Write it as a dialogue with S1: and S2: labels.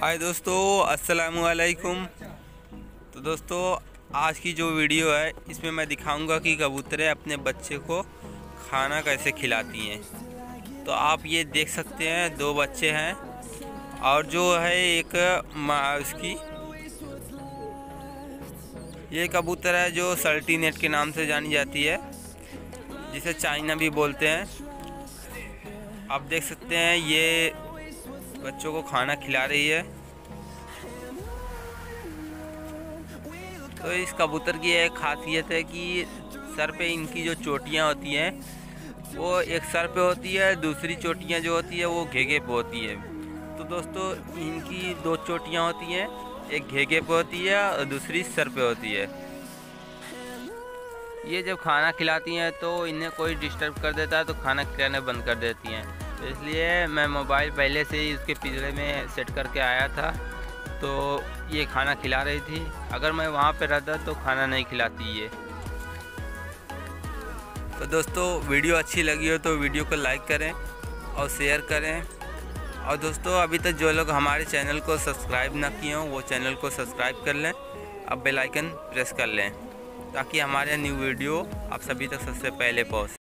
S1: हाय दोस्तों अस्सलाम वालेकुम तो दोस्तों, आज की जो वीडियो है, इसमें मैं दिखाऊँगा कि कबूतरें अपने बच्चे को खाना कैसे खिलाती हैं। तो आप ये देख सकते हैं, दो बच्चे हैं, और जो है एक माँ उसकी। ये कबूतर है जो सल्टी नेट के नाम से जानी जाती है, जिसे चाइना भी बोलते हैं। आप देख सकते हैं, ये बच्चों को खाना खिला रही है। तो इस कबूतर की एक खासियत है कि सर पे इनकी जो चोटियाँ होती हैं, वो एक सर पे होती है, दूसरी चोटियाँ जो होती है, वो घेगे पे होती है। तो दोस्तों, इनकी दो चोटियाँ होती हैं, एक घेगे पे होती है और दूसरी सर पे होती है। ये जब खाना खिलाती हैं तो इन्हें कोई डिस्टर्ब कर देता है तो खाना खिलाना बंद कर देती हैं। इसलिए मैं मोबाइल पहले से ही उसके पिंजरे में सेट करके आया था। तो ये खाना खिला रही थी। अगर मैं वहाँ पे रहता तो खाना नहीं खिलाती ये। तो दोस्तों, वीडियो अच्छी लगी हो तो वीडियो को लाइक करें और शेयर करें। और दोस्तों, अभी तक जो लोग हमारे चैनल को सब्सक्राइब ना किए हों, वो चैनल को सब्सक्राइब कर लें अब बेल आइकन प्रेस कर लें, ताकि हमारे न्यू वीडियो आप सभी तक सबसे पहले पहुँच।